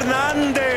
Hernández.